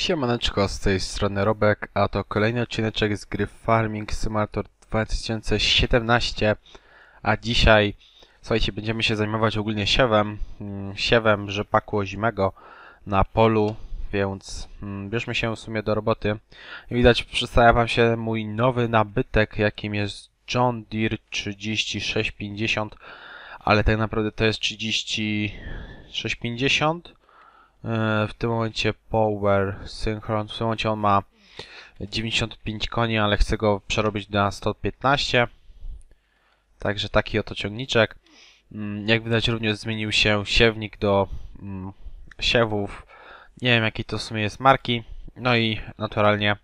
Siemaneczko, z tej strony Robek, a to kolejny odcineczek z gry Farming Simulator 2017, a dzisiaj, słuchajcie, będziemy się zajmować ogólnie siewem, mm, siewem rzepaku ozimego na polu, więc mm, bierzmy się w sumie do roboty. Widać, przedstawia wam się mój nowy nabytek, jakim jest John Deere 3650, ale tak naprawdę to jest 3650, E, w tym momencie Power Synchron, w tym momencie on ma 95 koni, ale chcę go przerobić na 115. Także taki oto ciągniczek. Mm, jak widać również zmienił się siewnik do mm, siewów. Nie wiem jakiej to w sumie jest marki. No i naturalnie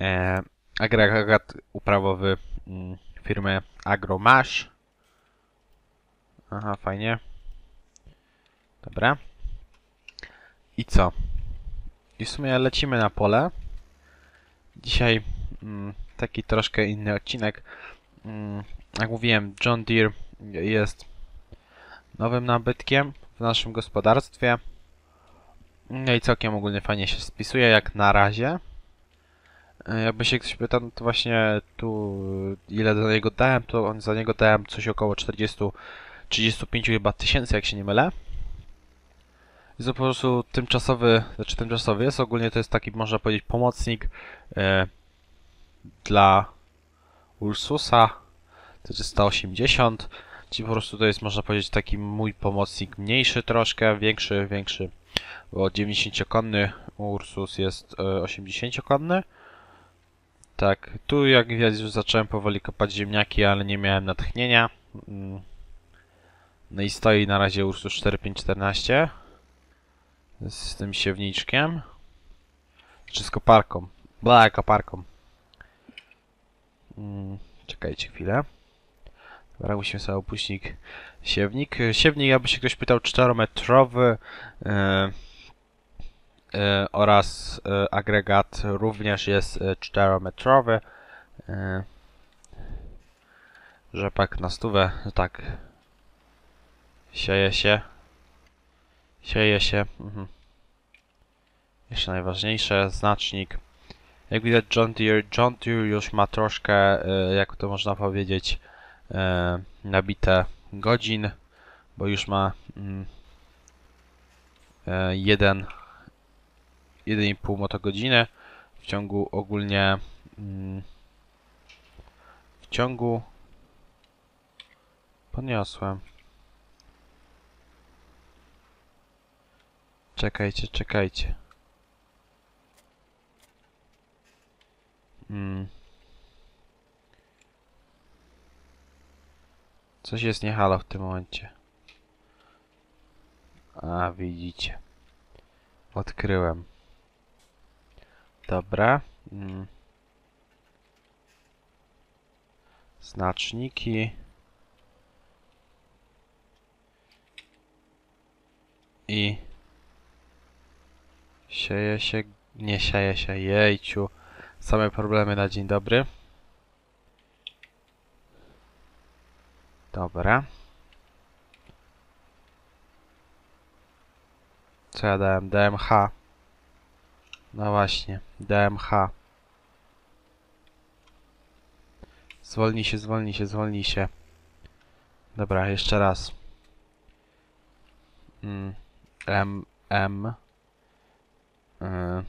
e, agregat uprawowy mm, firmy Agromash. Aha, fajnie. Dobra. I co? I w sumie lecimy na pole. Dzisiaj mm, taki troszkę inny odcinek. Mm, jak mówiłem, John Deere jest nowym nabytkiem w naszym gospodarstwie. No i całkiem ogólnie fajnie się spisuje, jak na razie. E, Jakby się ktoś pytał, no to właśnie tu ile za niego dałem, to on za niego dałem coś około 40, 35 chyba tysięcy, jak się nie mylę. Jest to po prostu tymczasowy, znaczy tymczasowy jest, ogólnie to jest taki, można powiedzieć, pomocnik e, dla Ursusa, to jest 180, czyli po prostu to jest, można powiedzieć, taki mój pomocnik mniejszy troszkę, większy, większy, bo 90-konny Ursus jest e, 80-konny. Tak, tu jak widać już zacząłem powoli kopać ziemniaki, ale nie miałem natchnienia. Mm. No i stoi na razie Ursus 4514 z tym siewniczkiem. Czy z koparką? Bla, koparką. Mm, czekajcie chwilę. Dobra, musimy sobie opuścić siewnik. Siewnik, jakby się ktoś pytał, 4-metrowy e, e, oraz e, agregat również jest e, 4-metrowy. E, rzepak na stówę, tak. Sieje się. Sieje się. Mhm. Jeszcze najważniejsze, znacznik. Jak widać John Deere, John Deere już ma troszkę, e, jak to można powiedzieć, e, nabite godzin, bo już ma mm, e, jeden 1,5 motogodziny w ciągu ogólnie mm, w ciągu podniosłem Czekajcie, czekajcie. Hmm. Coś jest nie halo w tym momencie. A, widzicie. Odkryłem. Dobra. Hmm. Znaczniki. I Sieje się, nie sieje się, jejciu. Same problemy na dzień dobry. Dobra. Co ja dałem? DMH. No właśnie, DMH. Zwolnij się, zwolnij się, zwolnij się. Dobra, jeszcze raz. Mm. M, M. Yy.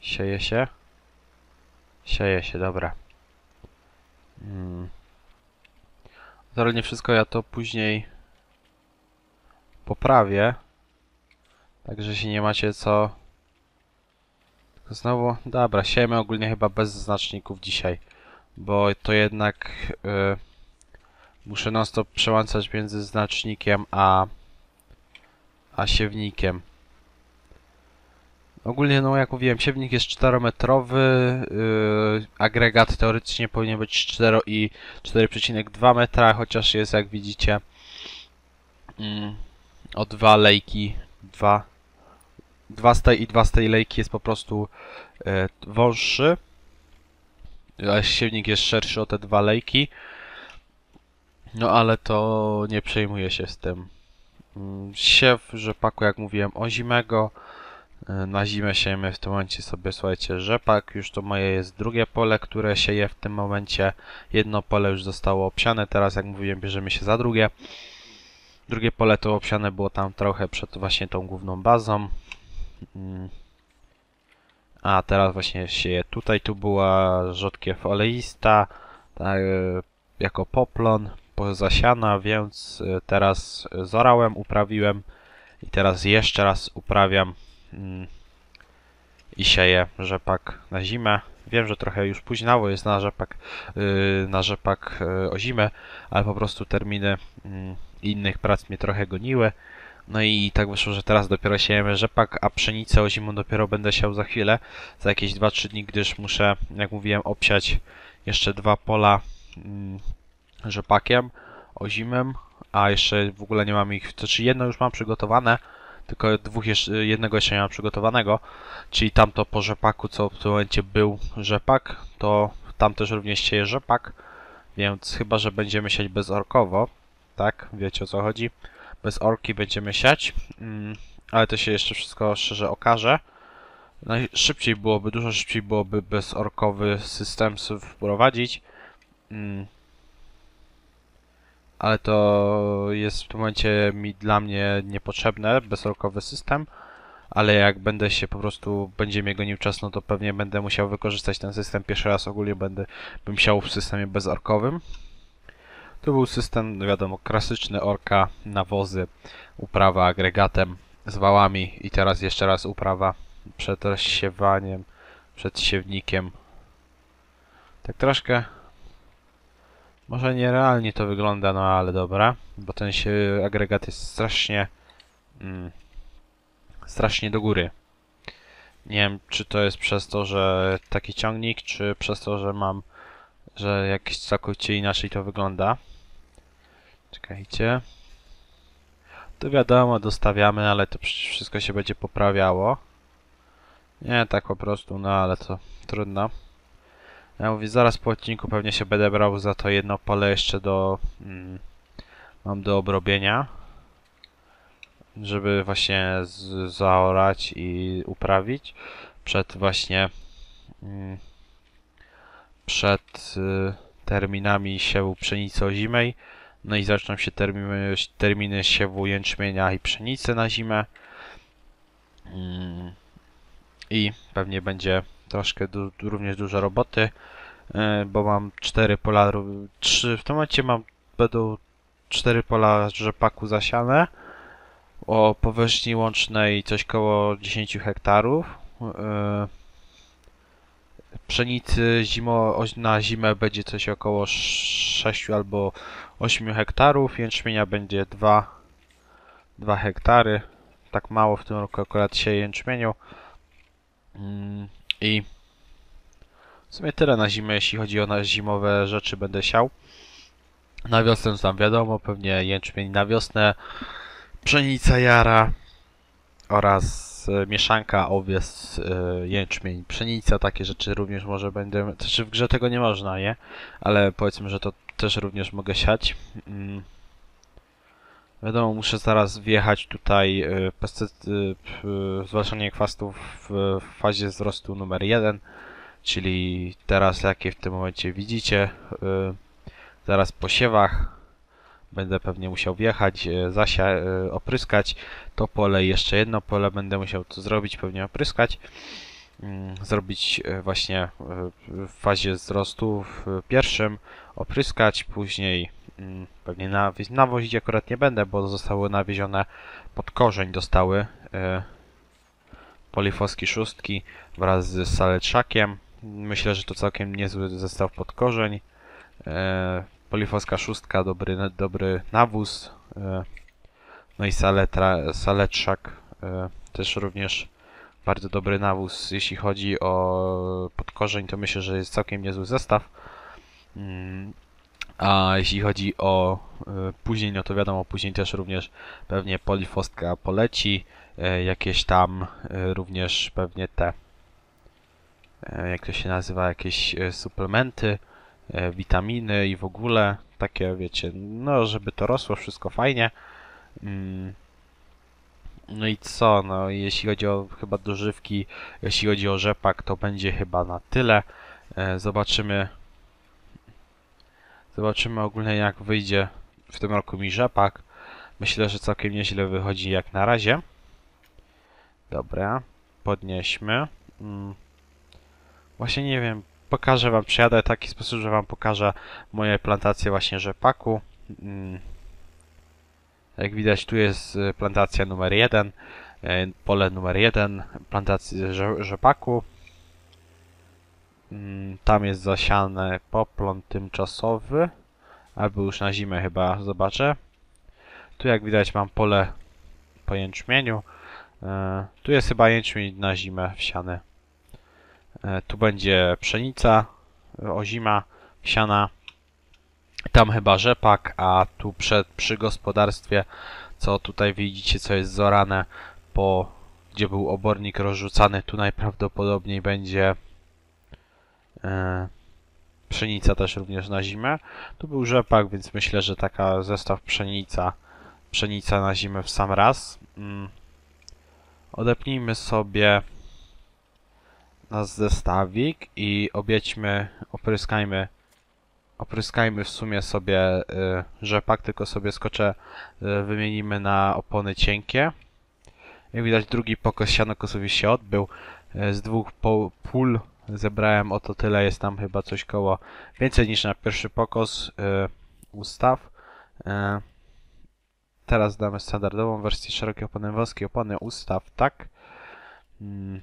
Sieje się? Sieje się, dobra. Hmm. nie wszystko ja to później poprawię. Także się nie macie co... Tylko znowu... Dobra, siejemy ogólnie chyba bez znaczników dzisiaj. Bo to jednak... Yy, muszę non stop przełączać między znacznikiem a a siewnikiem. Ogólnie, no jak mówiłem, siewnik jest 4-metrowy, yy, agregat teoretycznie powinien być 4 i 4,2 metra, chociaż jest, jak widzicie, yy, o dwa lejki, dwa, dwa z tej i dwa z tej lejki jest po prostu yy, wąższy, a siewnik jest szerszy o te dwa lejki, no ale to nie przejmuję się z tym. Mm, Siew rzepaku, jak mówiłem, ozimego. E, Na zimę siejemy w tym momencie sobie, słuchajcie, rzepak. Już to moje jest drugie pole, które sieję w tym momencie. Jedno pole już zostało obsiane, teraz jak mówiłem, bierzemy się za drugie. Drugie pole to obsiane było tam trochę przed właśnie tą główną bazą. Mm. A teraz właśnie sieję tutaj, tu była rzodkiew oleista, tak, e, jako poplon pozasiana, więc e, teraz zorałem, uprawiłem i teraz jeszcze raz uprawiam mm, i sieję rzepak na zimę. Wiem, że trochę już późnawo jest na rzepak, yy, na rzepak yy, o zimę, ale po prostu terminy mm, innych prac mnie trochę goniły. No i tak wyszło, że teraz dopiero siejemy rzepak, a pszenicę o zimą dopiero będę siał za chwilę, za jakieś 2-3 dni, gdyż muszę, jak mówiłem, obsiać jeszcze dwa pola mm, rzepakiem ozimym, a jeszcze w ogóle nie mam ich, to znaczy jedno już mam przygotowane, tylko dwóch jeszcze, jednego jeszcze nie mam przygotowanego, czyli tamto po rzepaku, co w tym momencie był rzepak, to tam też również sieje rzepak, więc chyba, że będziemy siać bezorkowo, tak, wiecie o co chodzi, bez orki będziemy siać, mm, ale to się jeszcze wszystko szczerze okaże. Najszybciej byłoby, dużo szybciej byłoby bezorkowy system wprowadzić, mm, ale to jest w tym momencie mi dla mnie niepotrzebne, bezorkowy system, ale jak będę się po prostu, będzie mnie gonił czas, no to pewnie będę musiał wykorzystać ten system. Pierwszy raz ogólnie będę, bym siał w systemie bezorkowym. To był system, wiadomo, klasyczny orka, nawozy, uprawa agregatem z wałami i teraz jeszcze raz uprawa przed rozsiewaniem, przed siewnikiem. Tak troszkę może nierealnie to wygląda, no ale dobra, bo ten się agregat jest strasznie mm, strasznie do góry. Nie wiem, czy to jest przez to, że taki ciągnik, czy przez to, że mam, że jakieś całkowicie inaczej to wygląda. Czekajcie. To wiadomo, dostawiamy, ale to wszystko się będzie poprawiało. Nie, tak po prostu, no ale to trudno. Ja mówię, zaraz po odcinku pewnie się będę brał za to jedno pole jeszcze do... Mm, mam do obrobienia. Żeby właśnie zaorać i uprawić. Przed właśnie... Mm, przed y, terminami siewu pszenicy ozimej. No i zaczną się terminy, terminy siewu jęczmienia i pszenicy na zimę. Mm, I pewnie będzie troszkę du również dużo roboty, yy, bo mam cztery pola, trzy, w tym momencie mam, będą cztery pola rzepaku zasiane o powierzchni łącznej coś koło 10 hektarów. Yy, pszenicy zimo, na zimę będzie coś około 6 albo 8 hektarów, jęczmienia będzie 2, 2 hektary. Tak mało w tym roku akurat się jęczmieniu. I w sumie tyle na zimę, jeśli chodzi o na zimowe rzeczy będę siał. Na wiosnę tam wiadomo, pewnie jęczmień na wiosnę, pszenica jara oraz e, mieszanka owies, e, jęczmień, pszenica, takie rzeczy również może będę, znaczy w grze tego nie można, nie? Ale powiedzmy, że to też również mogę siać. Mm. Wiadomo, muszę zaraz wjechać tutaj y, pestycy, y, zwalczanie chwastów w fazie wzrostu numer 1, czyli teraz jakie w tym momencie widzicie, y, zaraz po siewach będę pewnie musiał wjechać, zasia opryskać to pole jeszcze jedno pole będę musiał to zrobić, pewnie opryskać. Mm, zrobić właśnie w fazie wzrostu w pierwszym, opryskać, później Mm, pewnie nawozić akurat nie będę, bo zostały nawiezione pod korzeń dostały e, polifoski szóstki wraz z saletrzakiem. Myślę, że to całkiem niezły zestaw pod korzeń. E, polifoska szóstka, dobry, dobry nawóz. E, no i saletra, saletrzak też również bardzo dobry nawóz. Jeśli chodzi o podkorzeń, to myślę, że jest całkiem niezły zestaw. A jeśli chodzi o y, później, no to wiadomo, później też również pewnie polifostka poleci, y, jakieś tam y, również pewnie te, jak to się nazywa, jakieś suplementy, witaminy i w ogóle takie, wiecie, no żeby to rosło wszystko fajnie. Mm, No i co? No jeśli chodzi o chyba dożywki, jeśli chodzi o rzepak, to będzie chyba na tyle. E, zobaczymy. Zobaczymy ogólnie jak wyjdzie w tym roku mi rzepak. Myślę, że całkiem nieźle wychodzi jak na razie. Dobra, podnieśmy. Mm. Właśnie nie wiem, pokażę wam, przyjadę w taki sposób, że wam pokażę moje plantacje właśnie rzepaku. Mm. Jak widać tu jest y, plantacja numer 1, pole numer 1, plantacji rze- rzepaku. Mm, Tam jest zasiane poplon tymczasowy, albo już na zimę chyba zobaczę. Tu jak widać mam pole po jęczmieniu. E, Tu jest chyba jęczmień na zimę wsiany. E, Tu będzie pszenica e, ozima wsiana. Tam chyba rzepak, a tu przed, przy gospodarstwie, co tutaj widzicie, co jest zorane, po, gdzie był obornik rozrzucany, tu najprawdopodobniej będzie pszenica też również na zimę. Tu był rzepak, więc myślę, że taka zestaw pszenica, pszenica na zimę w sam raz. Mm. Odepnijmy sobie nasz zestawik i obiećmy, opryskajmy opryskajmy w sumie sobie y, rzepak, tylko sobie skocze y, wymienimy na opony cienkie. Jak widać drugi pokos sianokosowy się odbył. Y, z dwóch pól zebrałem oto tyle, jest tam chyba coś koło więcej niż na pierwszy pokos y, ustaw. Y, teraz damy standardową wersję szerokiej opony wąskiej opony ustaw, tak. Mm.